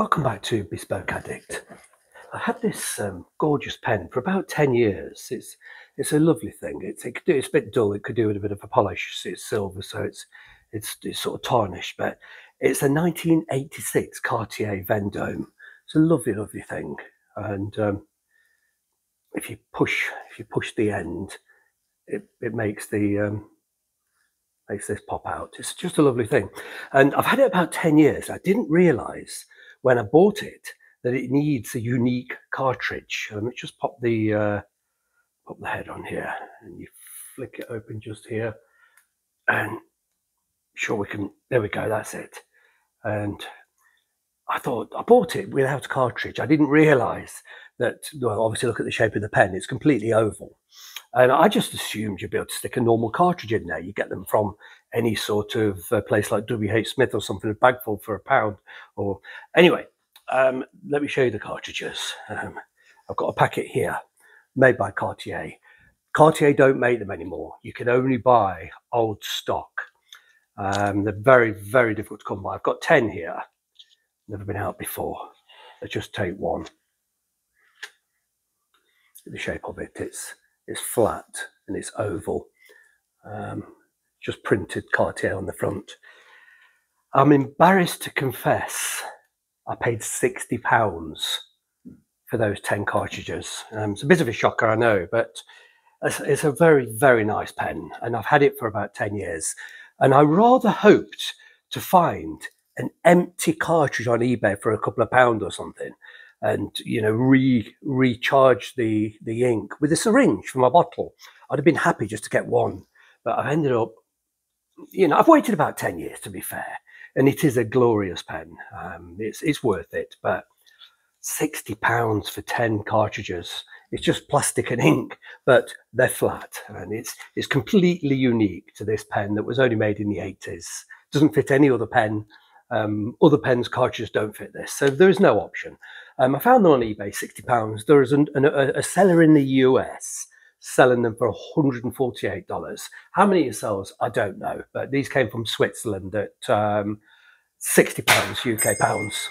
Welcome back to Bespoke Addict. I had this um, gorgeous pen for about 10 years. It's it's a lovely thing. It's, it do, it's a bit dull. It could do with a bit of a polish. It's silver, so it's, it's, it's sort of tarnished, but it's a 1986 Cartier Vendome. It's a lovely, lovely thing. And um, if you push, if you push the end, it, it makes the, um, makes this pop out. It's just a lovely thing. And I've had it about 10 years. I didn't realize when I bought it that it needs a unique cartridge. Let me just pop the uh, pop the head on here, and you flick it open just here, and sure we can. There we go. That's it. And I thought I bought it without a cartridge. I didn't realise that. Well, obviously, look at the shape of the pen. It's completely oval, and I just assumed you'd be able to stick a normal cartridge in there. You get them from any sort of uh, place like WH Smith or something, a bagful for a pound. Or anyway, um, let me show you the cartridges. Um, I've got a packet here made by Cartier. Cartier don't make them anymore. You can only buy old stock. Um, they're very, very difficult to come by. I've got 10 here. Never been out before. Let's just take one. The shape of it, it's, it's flat and it's oval. Um, just printed Cartier on the front. I'm embarrassed to confess I paid £60 for those 10 cartridges. Um, it's a bit of a shocker, I know, but it's, it's, a very, very nice pen, and I've had it for about 10 years. And I rather hoped to find an empty cartridge on eBay for a couple of pounds or something and you know re recharge the the ink with a syringe from a bottle i'd have been happy just to get one but i've ended up you know, I've waited about 10 years to be fair, and it is a glorious pen. Um, it's, it's worth it, but 60 pounds for 10 cartridges. It's just plastic and ink, but they're flat and it's, it's completely unique to this pen that was only made in the 80s. Doesn't fit any other pen. Um, other pens, cartridges don't fit this. So there is no option. Um, I found them on eBay, 60 pounds. There is an, an, a, a seller in the US selling them for $148. How many it sells, I don't know, but these came from Switzerland at um, 60 pounds, UK pounds.